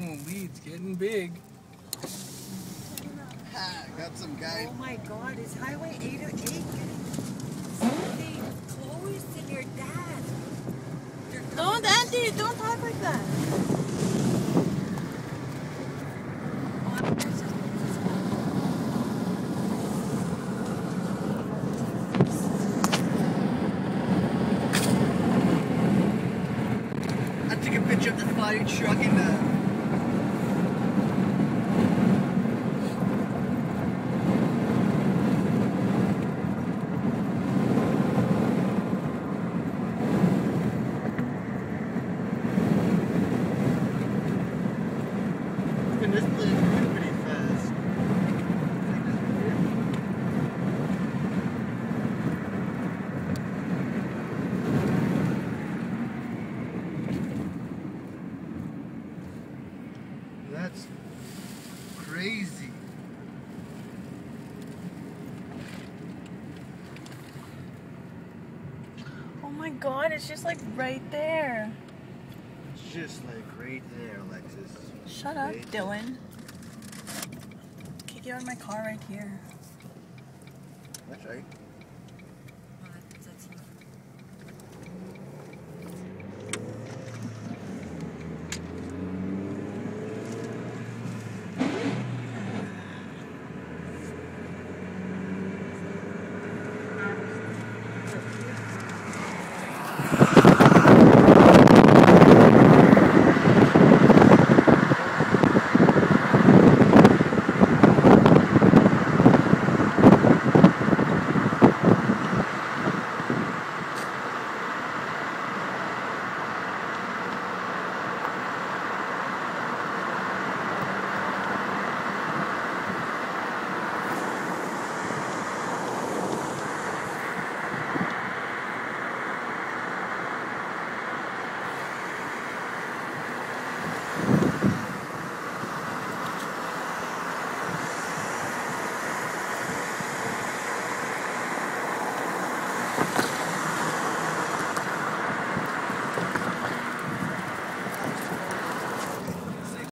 Holy, it's getting big. Ha, got some guy. Oh my god, is Highway 808 getting something close in your dad? They're Don't, Andy, don't talk like that. I took a picture of the fire truck and uh, Pretty fast. That's crazy. Oh my god, it's just like right there. Just like right there, Alexis. Shut up, Right Dylan. Kick you out of my car right here. That's right.